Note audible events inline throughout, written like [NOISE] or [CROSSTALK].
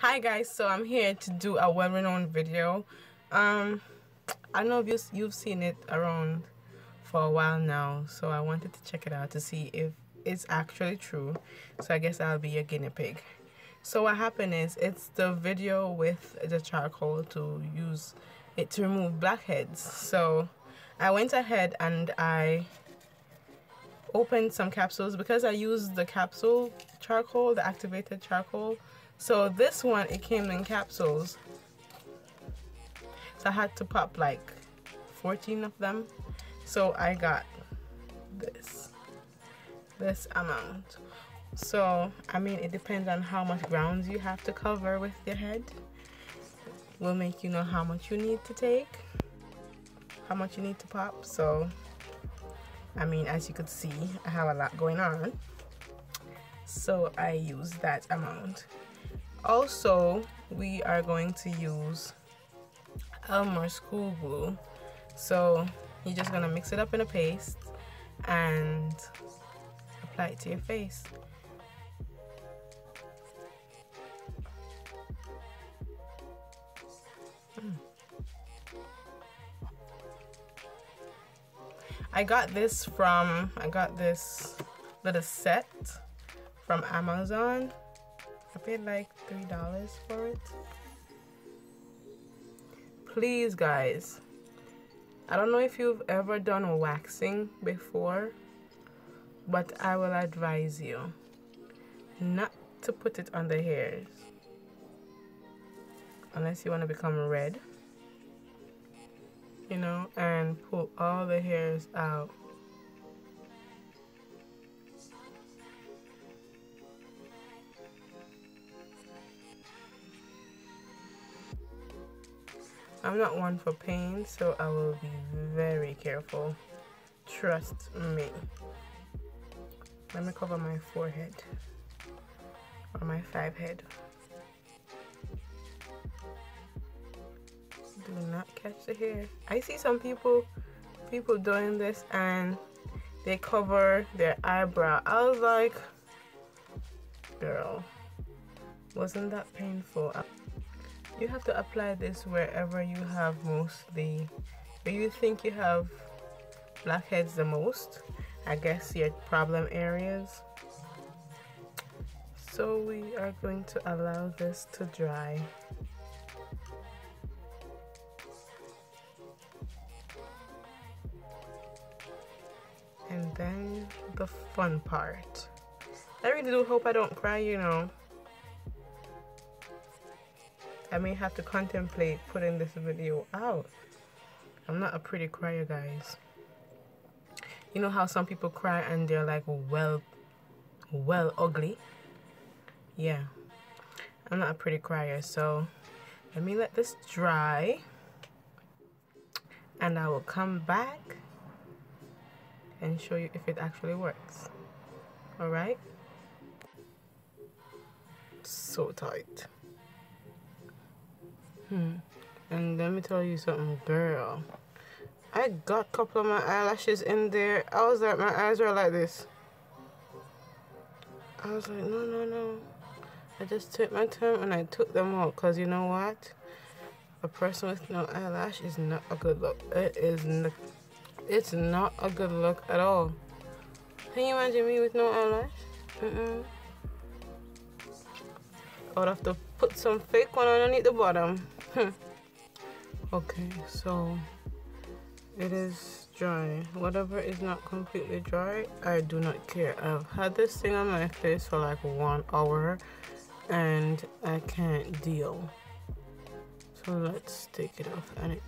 hi guys. So i'm here to do a well-renowned video. Um i know you've, you've seen it around for a while now so i wanted to check it out to see if it's actually true. So i guess i'll be a guinea pig. So what happened is it's the video with the charcoal to use it to remove blackheads. So i went ahead and i opened some capsules. Because i used the capsule charcoal the activated charcoal so this one, it came in capsules. So I had to pop like 14 of them. So I got this, this amount. So, I mean, it depends on how much grounds you have to cover with your head. Will make you know how much you need to take, how much you need to pop. So, I mean, as you could see, I have a lot going on. So I use that amount also we are going to use Elmer school glue. So you're just gonna mix it up in a paste and apply it to your face. Mm. I got this from I got this little set from Amazon paid like three dollars for it? Please guys. I don't know if you've ever done waxing before but I will advise you not to put it on the hairs. Unless you want to become red you know and pull all the hairs out I'm not one for pain, so I will be very careful. Trust me. Let me cover my forehead or my five head. Do not catch the hair. I see some people people doing this and they cover their eyebrow. I was like, girl, wasn't that painful? You have to apply this wherever you have mostly. Where you think you have blackheads the most? I guess your problem areas. So we are going to allow this to dry. And then the fun part. I really do hope I don't cry you know I may have to contemplate putting this video out. I'm not a pretty crier, guys. You know how some people cry and they're like, well, well ugly? Yeah. I'm not a pretty crier, so let me let this dry. And I will come back and show you if it actually works. Alright? So tight. Hmm. And let me tell you something, girl. I got a couple of my eyelashes in there. I was like, my eyes were like this. I was like, no, no, no. I just took my time and I took them out. Because you know what? A person with no eyelash is not a good look. It is not, it's not a good look at all. Can you imagine me with no eyelash? Mm -mm. I would have to put some fake one underneath the bottom. [LAUGHS] okay, so it is dry. Whatever is not completely dry, I do not care. I've had this thing on my face for like one hour and I can't deal. So let's take it off and it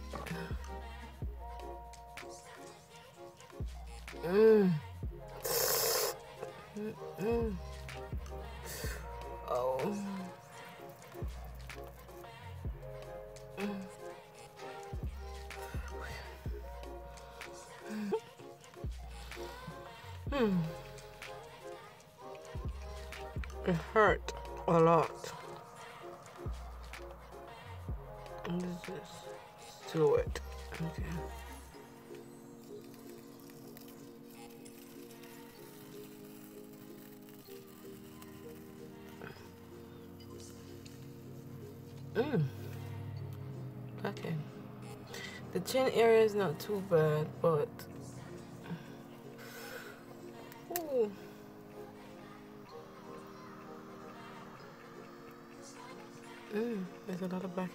[SIGHS] -mm. [SIGHS] Hmm. It hurt a lot. Is this? Still wet. Okay. Mm. Okay. The chin area is not too bad, but Mm, there's a lot of. Mm.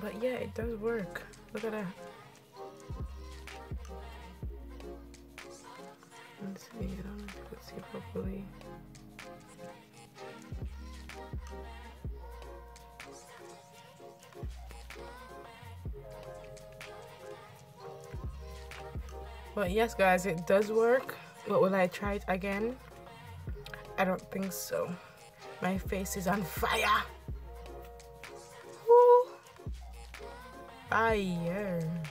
But yeah, it does work. Look at that. See properly. But yes, guys, it does work. But will I try it again? I don't think so. My face is on fire. Woo. Fire.